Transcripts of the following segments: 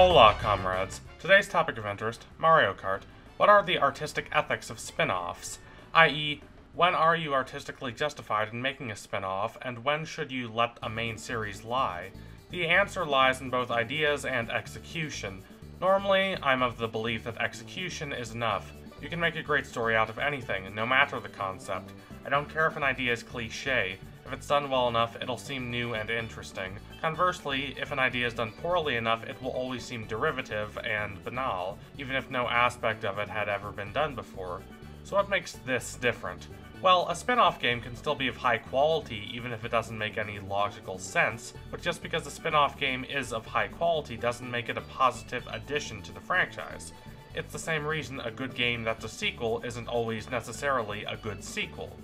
Hola, comrades. Today's topic of interest, Mario Kart. What are the artistic ethics of spin-offs? I.e., when are you artistically justified in making a spin-off, and when should you let a main series lie? The answer lies in both ideas and execution. Normally, I'm of the belief that execution is enough. You can make a great story out of anything, no matter the concept. I don't care if an idea is cliche. If it's done well enough, it'll seem new and interesting. Conversely, if an idea is done poorly enough, it will always seem derivative and banal, even if no aspect of it had ever been done before. So what makes this different? Well, a spin-off game can still be of high quality even if it doesn't make any logical sense, but just because a spin-off game is of high quality doesn't make it a positive addition to the franchise. It's the same reason a good game that's a sequel isn't always necessarily a good sequel.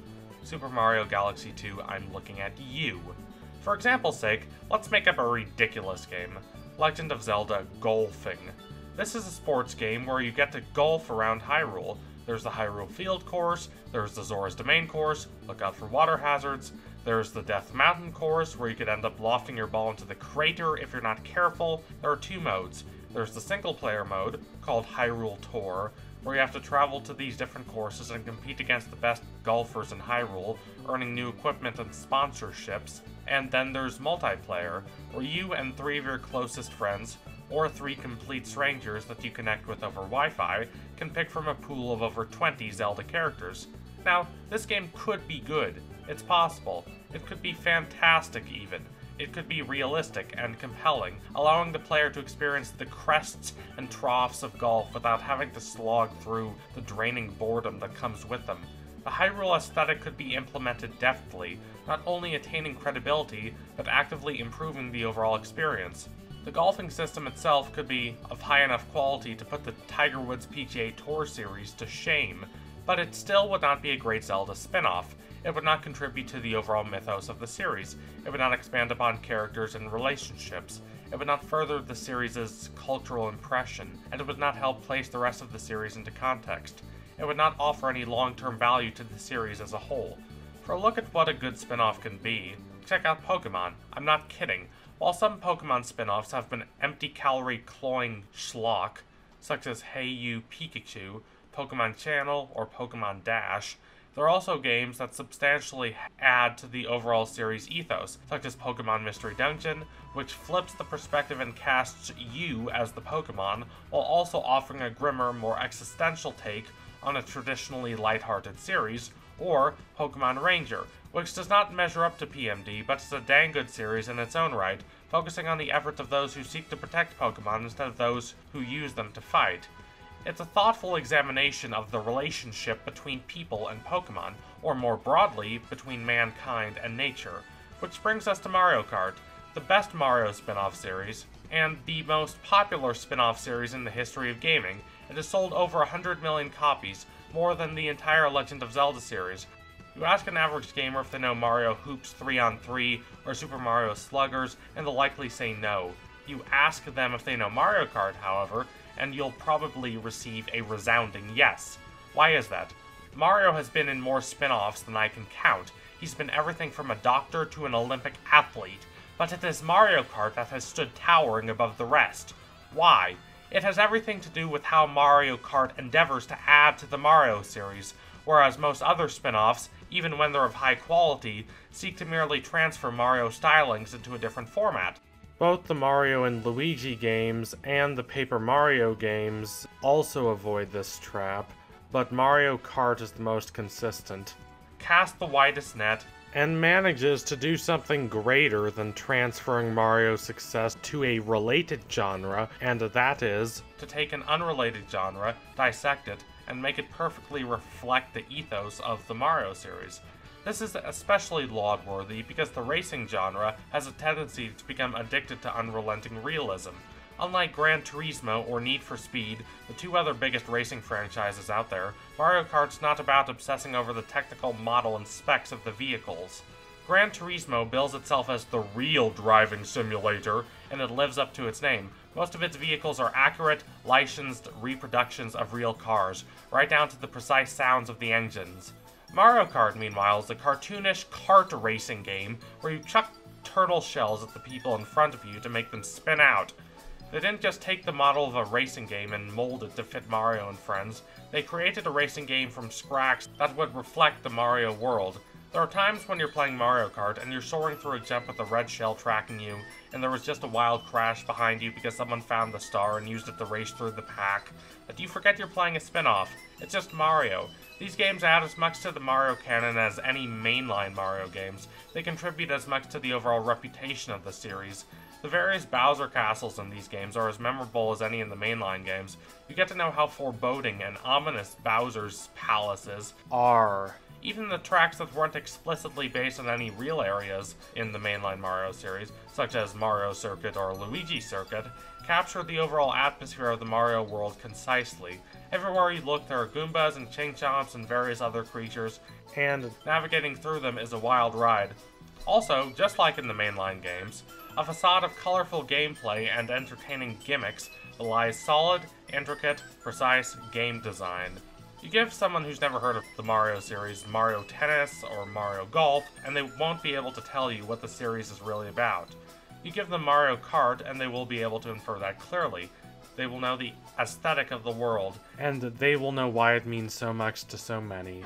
Super Mario Galaxy 2, I'm looking at you. For example's sake, let's make up a ridiculous game. Legend of Zelda Golfing. This is a sports game where you get to golf around Hyrule. There's the Hyrule Field course, there's the Zora's Domain course, look out for water hazards, there's the Death Mountain course, where you could end up lofting your ball into the crater if you're not careful. There are two modes. There's the single player mode, called Hyrule Tour, where you have to travel to these different courses and compete against the best golfers in Hyrule, earning new equipment and sponsorships. And then there's multiplayer, where you and three of your closest friends, or three complete strangers that you connect with over Wi Fi, can pick from a pool of over 20 Zelda characters. Now, this game could be good. It's possible. It could be fantastic, even. It could be realistic and compelling, allowing the player to experience the crests and troughs of golf without having to slog through the draining boredom that comes with them. The Hyrule aesthetic could be implemented deftly, not only attaining credibility, but actively improving the overall experience. The golfing system itself could be of high enough quality to put the Tiger Woods PGA Tour series to shame, but it still would not be a great Zelda spin off, it would not contribute to the overall mythos of the series. It would not expand upon characters and relationships. It would not further the series' cultural impression, and it would not help place the rest of the series into context. It would not offer any long term value to the series as a whole. For a look at what a good spin off can be, check out Pokemon. I'm not kidding. While some Pokemon spin offs have been empty calorie cloying schlock, such as Hey You Pikachu, Pokemon Channel, or Pokemon Dash, there are also games that substantially add to the overall series ethos, such as Pokemon Mystery Dungeon, which flips the perspective and casts you as the Pokemon, while also offering a grimmer, more existential take on a traditionally lighthearted series, or Pokemon Ranger, which does not measure up to PMD, but is a dang good series in its own right, focusing on the efforts of those who seek to protect Pokemon instead of those who use them to fight. It's a thoughtful examination of the relationship between people and Pokemon, or more broadly, between mankind and nature. Which brings us to Mario Kart, the best Mario spin off series, and the most popular spin off series in the history of gaming. It has sold over 100 million copies, more than the entire Legend of Zelda series. You ask an average gamer if they know Mario Hoops 3 on 3 or Super Mario Sluggers, and they'll likely say no. You ask them if they know Mario Kart, however, and you'll probably receive a resounding yes. Why is that? Mario has been in more spin offs than I can count. He's been everything from a doctor to an Olympic athlete, but it is Mario Kart that has stood towering above the rest. Why? It has everything to do with how Mario Kart endeavors to add to the Mario series, whereas most other spin offs, even when they're of high quality, seek to merely transfer Mario stylings into a different format. Both the Mario and Luigi games and the Paper Mario games also avoid this trap, but Mario Kart is the most consistent. Cast the widest net, and manages to do something greater than transferring Mario's success to a related genre, and that is to take an unrelated genre, dissect it, and make it perfectly reflect the ethos of the Mario series. This is especially laud-worthy because the racing genre has a tendency to become addicted to unrelenting realism. Unlike Gran Turismo or Need for Speed, the two other biggest racing franchises out there, Mario Kart's not about obsessing over the technical model and specs of the vehicles. Gran Turismo bills itself as the real driving simulator, and it lives up to its name. Most of its vehicles are accurate, licensed reproductions of real cars, right down to the precise sounds of the engines. Mario Kart, meanwhile, is a cartoonish kart racing game where you chuck turtle shells at the people in front of you to make them spin out. They didn't just take the model of a racing game and mold it to fit Mario and friends, they created a racing game from scratch that would reflect the Mario world. There are times when you're playing Mario Kart and you're soaring through a jump with a red shell tracking you, and there was just a wild crash behind you because someone found the star and used it to race through the pack, that you forget you're playing a spin-off. It's just Mario. These games add as much to the Mario canon as any mainline Mario games. They contribute as much to the overall reputation of the series. The various Bowser castles in these games are as memorable as any in the mainline games. You get to know how foreboding and ominous Bowser's palaces are. Even the tracks that weren't explicitly based on any real areas in the mainline Mario series, such as Mario Circuit or Luigi Circuit, capture the overall atmosphere of the Mario world concisely. Everywhere you look, there are Goombas and Chomps and various other creatures, and navigating through them is a wild ride. Also, just like in the mainline games, a facade of colorful gameplay and entertaining gimmicks belies solid, intricate, precise game design. You give someone who's never heard of the Mario series Mario Tennis or Mario Golf, and they won't be able to tell you what the series is really about. You give them Mario Kart, and they will be able to infer that clearly. They will know the aesthetic of the world, and they will know why it means so much to so many.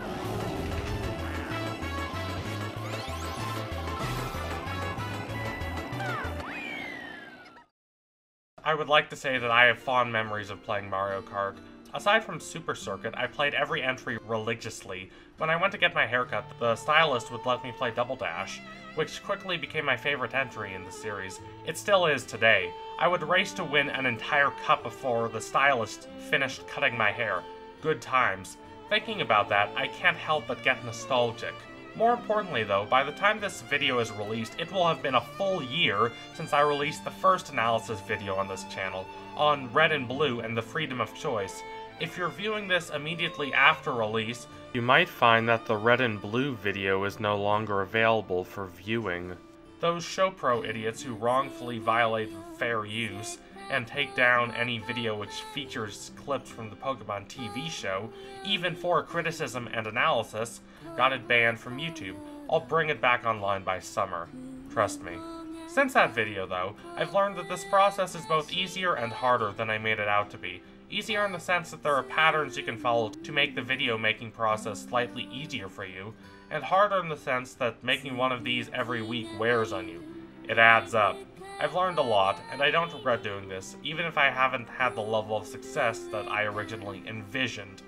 I would like to say that I have fond memories of playing Mario Kart. Aside from Super Circuit, I played every entry religiously. When I went to get my haircut, the stylist would let me play Double Dash, which quickly became my favorite entry in the series. It still is today. I would race to win an entire cup before the stylist finished cutting my hair. Good times. Thinking about that, I can't help but get nostalgic. More importantly though, by the time this video is released, it will have been a full year since I released the first analysis video on this channel, on Red and Blue and the freedom of choice. If you're viewing this immediately after release, you might find that the Red and Blue video is no longer available for viewing. Those ShoPro idiots who wrongfully violate fair use and take down any video which features clips from the Pokemon TV show, even for criticism and analysis, got it banned from YouTube. I'll bring it back online by summer. Trust me. Since that video, though, I've learned that this process is both easier and harder than I made it out to be. Easier in the sense that there are patterns you can follow to make the video making process slightly easier for you, and harder in the sense that making one of these every week wears on you. It adds up. I've learned a lot, and I don't regret doing this, even if I haven't had the level of success that I originally envisioned.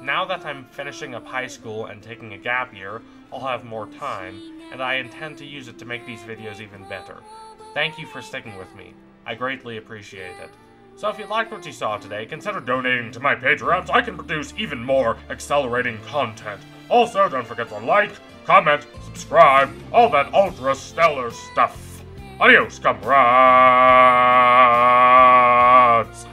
Now that I'm finishing up high school and taking a gap year, I'll have more time, and I intend to use it to make these videos even better. Thank you for sticking with me. I greatly appreciate it. So if you liked what you saw today, consider donating to my Patreon so I can produce even more accelerating content. Also, don't forget to like, comment, subscribe, all that ultra stellar stuff. Adios, camaraderos!